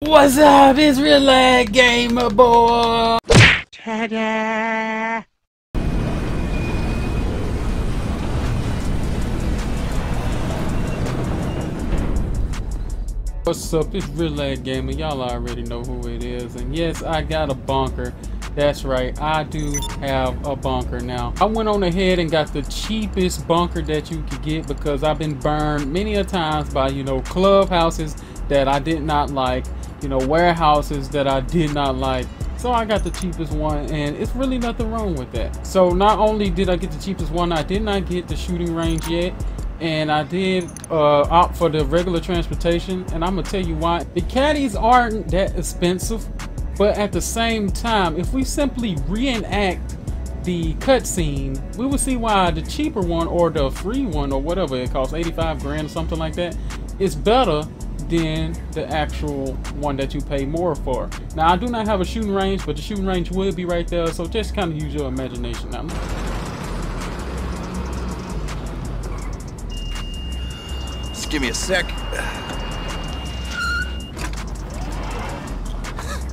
What's up? It's Real Lag Gamer Boy. Ta-da! What's up? It's Real Lag Gamer. Y'all already know who it is. And yes, I got a bunker. That's right, I do have a bunker now. I went on ahead and got the cheapest bunker that you could get because I've been burned many a times by, you know, clubhouses that I did not like, you know, warehouses that I did not like. So I got the cheapest one and it's really nothing wrong with that. So not only did I get the cheapest one, I did not get the shooting range yet and I did uh, opt for the regular transportation and I'm gonna tell you why. The caddies aren't that expensive but at the same time, if we simply reenact the cutscene, we will see why the cheaper one or the free one or whatever it costs, 85 grand or something like that, is better than the actual one that you pay more for. Now, I do not have a shooting range, but the shooting range will be right there, so just kind of use your imagination. Now, Just give me a sec.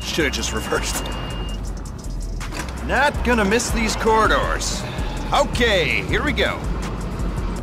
Should have just reversed. Not gonna miss these corridors. Okay, here we go.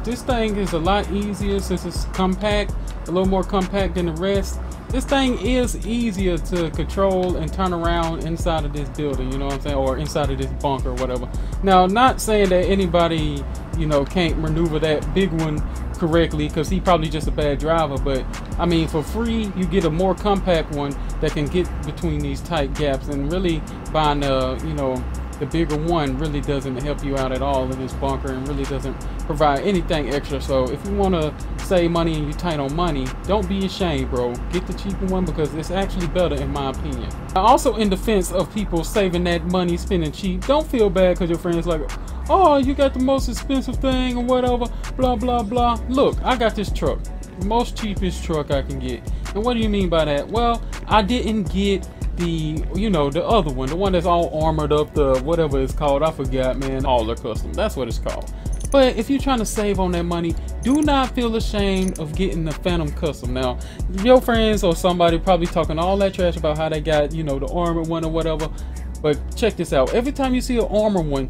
This thing is a lot easier since it's compact, a little more compact than the rest. This thing is easier to control and turn around inside of this building, you know what I'm saying, or inside of this bunker or whatever. Now, not saying that anybody, you know, can't maneuver that big one correctly because he probably just a bad driver but I mean for free you get a more compact one that can get between these tight gaps and really buying the uh, you know the bigger one really doesn't help you out at all in this bunker and really doesn't provide anything extra. So if you want to save money and you tight on money don't be ashamed bro. Get the cheaper one because it's actually better in my opinion. Also in defense of people saving that money spending cheap don't feel bad because your friends like oh you got the most expensive thing or whatever blah blah blah. Look i got this truck most cheapest truck i can get. And what do you mean by that? Well i didn't get the you know the other one the one that's all armored up the whatever it's called i forgot man all the custom that's what it's called. But if you're trying to save on that money do not feel ashamed of getting the phantom custom. Now your friends or somebody probably talking all that trash about how they got you know the armored one or whatever but check this out. Every time you see an armored one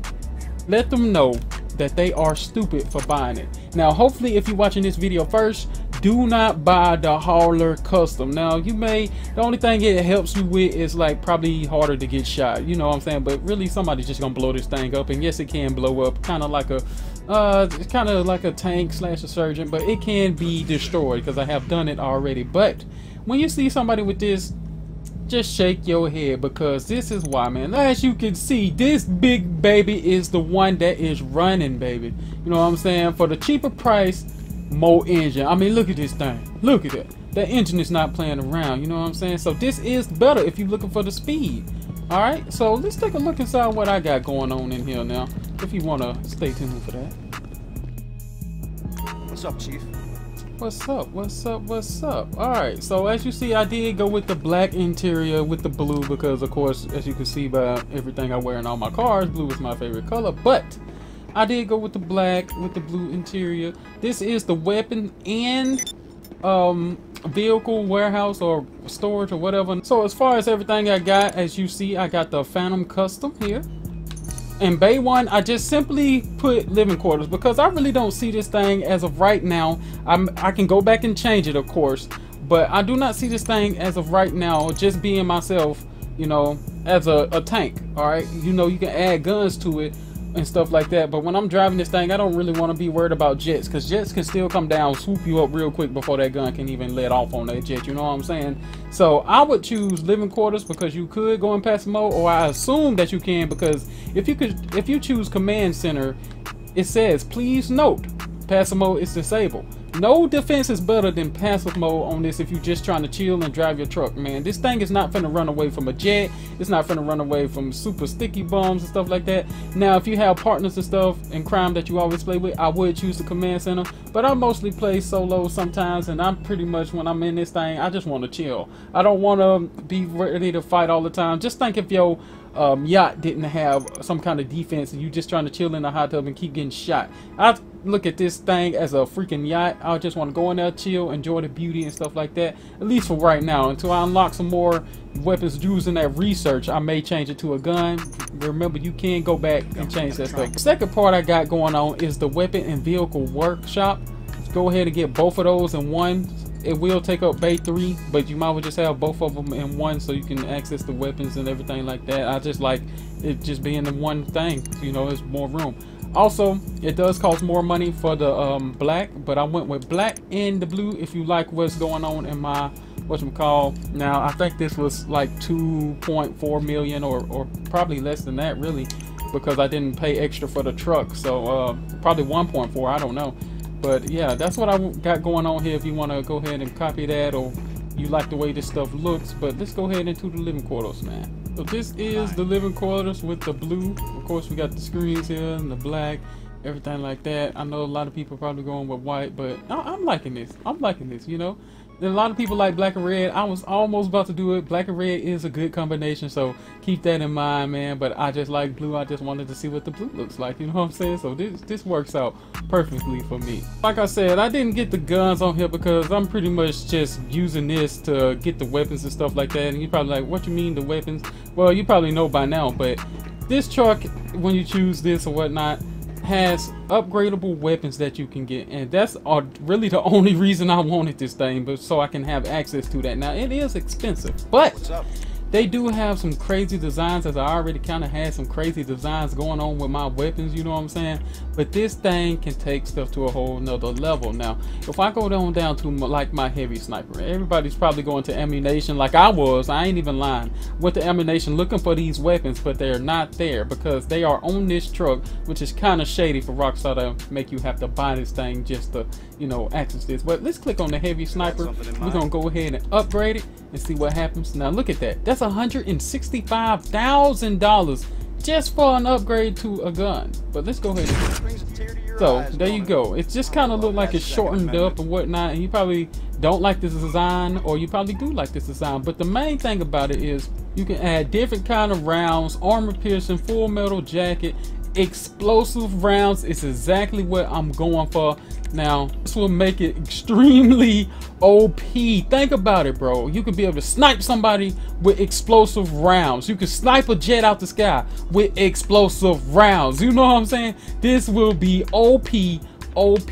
let them know that they are stupid for buying it. Now hopefully if you're watching this video first do not buy the hauler custom. Now you may the only thing it helps you with is like probably harder to get shot you know what i'm saying? But really somebody's just gonna blow this thing up and yes it can blow up kind of like a uh it's kind of like a tank slash an Insurgent but it can be destroyed because i have done it already. But when you see somebody with this just shake your head because this is why man. As you can see this big baby is the one that is running baby. You know what i'm saying? For the cheaper price more engine. I mean, look at this thing. Look at that. That engine is not playing around. You know what I'm saying? So this is better if you're looking for the speed. All right. So let's take a look inside what I got going on in here now. If you want to stay tuned for that. What's up, Chief? What's up? What's up? What's up? All right. So as you see, I did go with the black interior with the blue because, of course, as you can see by everything I wear in all my cars, blue is my favorite color. But I did go with the black with the blue interior. This is the weapon and um, vehicle warehouse or storage or whatever. So as far as everything I got, as you see, I got the Phantom Custom here. And Bay 1, I just simply put living quarters because I really don't see this thing as of right now. I'm, I can go back and change it, of course. But I do not see this thing as of right now, just being myself, you know, as a, a tank, all right? You know, you can add guns to it, and stuff like that. But when I'm driving this thing, I don't really want to be worried about jets because jets can still come down, swoop you up real quick before that gun can even let off on that jet. You know what I'm saying? So I would choose living quarters because you could go in passive mode, or I assume that you can because if you could, if you choose command center, it says please note passive mode is disabled. No defense is better than passive mode on this if you're just trying to chill and drive your truck, man. This thing is not finna run away from a jet. It's not finna run away from super sticky bombs and stuff like that. Now, if you have partners and stuff and crime that you always play with, I would choose the command center. But I mostly play solo sometimes, and I'm pretty much, when I'm in this thing, I just want to chill. I don't want to be ready to fight all the time. Just think if your um, yacht didn't have some kind of defense and you just trying to chill in the hot tub and keep getting shot. I look at this thing as a freaking yacht. I just want to go in there, chill, enjoy the beauty and stuff like that. At least for right now. Until I unlock some more weapons using that research, I may change it to a gun. Remember, you can go back and change that stuff. Second part I got going on is the weapon and vehicle workshop. Let's go ahead and get both of those in one it will take up bay three but you might well just have both of them in one so you can access the weapons and everything like that i just like it just being the one thing you know there's more room also it does cost more money for the um, black but i went with black and the blue if you like what's going on in my what you call now i think this was like 2.4 million or, or probably less than that really because i didn't pay extra for the truck so uh, probably 1.4 i don't know but yeah, that's what I got going on here if you want to go ahead and copy that or you like the way this stuff looks. But let's go ahead into the living quarters, man. So this is the living quarters with the blue. Of course, we got the screens here and the black, everything like that. I know a lot of people probably going with white, but I'm liking this. I'm liking this, you know a lot of people like black and red. I was almost about to do it. Black and red is a good combination, so keep that in mind, man. But I just like blue. I just wanted to see what the blue looks like. You know what I'm saying? So this this works out perfectly for me. Like I said, I didn't get the guns on here because I'm pretty much just using this to get the weapons and stuff like that. And you're probably like, what you mean the weapons? Well, you probably know by now, but this truck, when you choose this or whatnot, has upgradable weapons that you can get and that's uh, really the only reason I wanted this thing but so I can have access to that. Now it is expensive but they do have some crazy designs as I already kind of had some crazy designs going on with my weapons, you know what I'm saying? But this thing can take stuff to a whole nother level. Now, if I go down down to like my heavy sniper, everybody's probably going to ammunition like I was, I ain't even lying, with the ammunition looking for these weapons, but they're not there because they are on this truck, which is kind of shady for Rockstar to make you have to buy this thing just to, you know, access this. But let's click on the heavy sniper. We're going to go ahead and upgrade it and see what happens. Now look at that. That's $165,000 just for an upgrade to a gun. But let's go ahead so there you go. It just kind of looked like it's shortened up and whatnot. And you probably don't like this design or you probably do like this design. But the main thing about it is you can add different kind of rounds, armor piercing, full metal jacket, explosive rounds is exactly what I'm going for. Now, this will make it extremely OP. Think about it, bro. You could be able to snipe somebody with explosive rounds. You could snipe a jet out the sky with explosive rounds. You know what I'm saying? This will be OP OP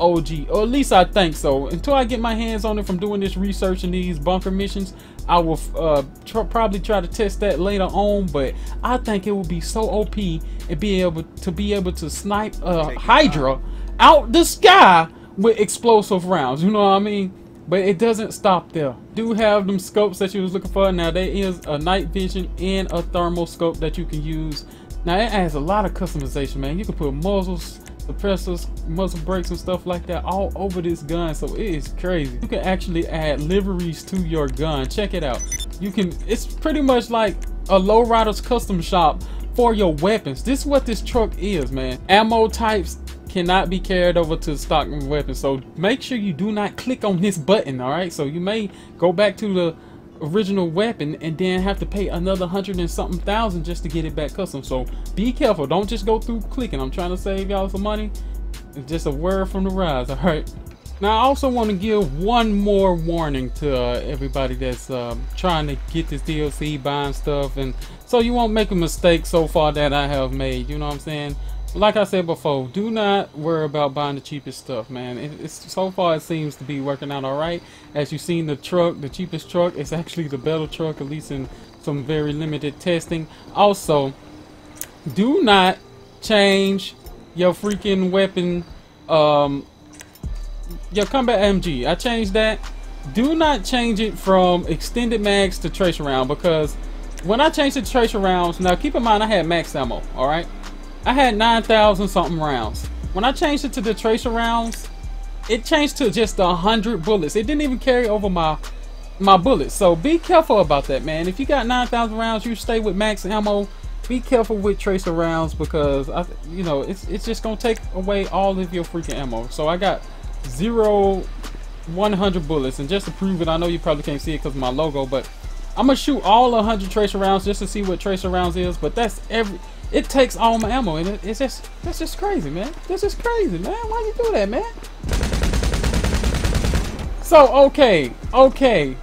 OG, or at least I think so. Until I get my hands on it from doing this research and these bunker missions, I will uh, tr probably try to test that later on. But I think it will be so OP and be able to be able to snipe a Hydra out the sky with explosive rounds. You know what I mean? But it doesn't stop there. Do have them scopes that you was looking for. Now there is a night vision and a thermal scope that you can use. Now it adds a lot of customization, man. You can put muzzles, suppressors, muzzle brakes and stuff like that all over this gun. So it is crazy. You can actually add liveries to your gun. Check it out. You can, it's pretty much like a lowrider's custom shop for your weapons. This is what this truck is, man. Ammo types cannot be carried over to stock weapons. So make sure you do not click on this button, all right? So you may go back to the original weapon and then have to pay another hundred and something thousand just to get it back custom. So be careful. Don't just go through clicking. I'm trying to save y'all some money. It's just a word from the rise, all right? Now, I also want to give one more warning to uh, everybody that's uh, trying to get this DLC, buying stuff, and so you won't make a mistake so far that I have made. You know what I'm saying? Like I said before, do not worry about buying the cheapest stuff, man. It, it's so far it seems to be working out all right. As you've seen, the truck, the cheapest truck, is actually the better truck, at least in some very limited testing. Also, do not change your freaking weapon, um, your combat MG. I changed that. Do not change it from extended mags to tracer round because when I changed it to tracer rounds, now keep in mind I had max ammo, all right? I had 9,000 something rounds. When I changed it to the tracer rounds, it changed to just 100 bullets. It didn't even carry over my my bullets. So be careful about that, man. If you got 9,000 rounds, you stay with max ammo. Be careful with tracer rounds because I, you know it's it's just gonna take away all of your freaking ammo. So I got zero 100 bullets, and just to prove it, I know you probably can't see it because of my logo, but I'm gonna shoot all 100 tracer rounds just to see what tracer rounds is, but that's every. It takes all my ammo, and it, it's just that's just crazy, man. This is crazy, man. Why you do that, man? So okay, okay.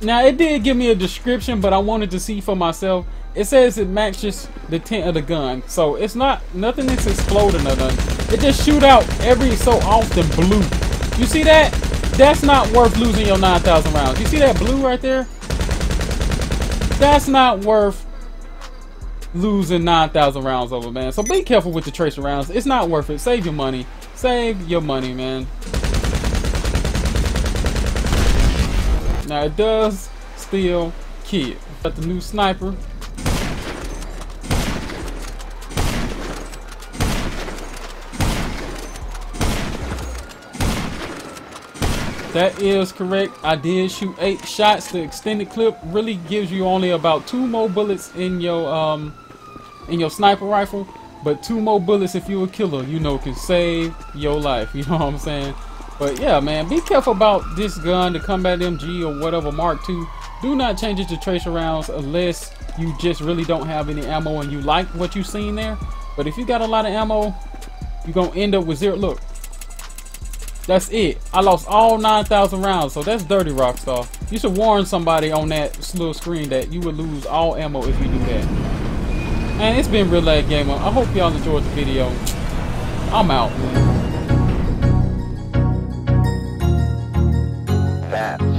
Now it did give me a description, but I wanted to see for myself. It says it matches the tint of the gun, so it's not nothing that's exploding or nothing. It just shoot out every so often blue. You see that? That's not worth losing your 9,000 rounds. You see that blue right there? That's not worth losing 9,000 rounds over, man. So be careful with the tracer rounds. It's not worth it. Save your money. Save your money, man. Now it does still kill. Got the new sniper. That is correct. I did shoot eight shots. The extended clip really gives you only about two more bullets in your um in your sniper rifle, but two more bullets if you're a killer, you know, can save your life. You know what I'm saying? But yeah, man, be careful about this gun, the Combat MG or whatever Mark II. Do not change it to tracer rounds unless you just really don't have any ammo and you like what you've seen there. But if you got a lot of ammo, you're gonna end up with zero. Look, that's it. I lost all 9,000 rounds, so that's dirty, Rockstar. You should warn somebody on that little screen that you would lose all ammo if you do that. And it's been Real Lag Gamer. I hope y'all enjoyed the video. I'm out. Man. That.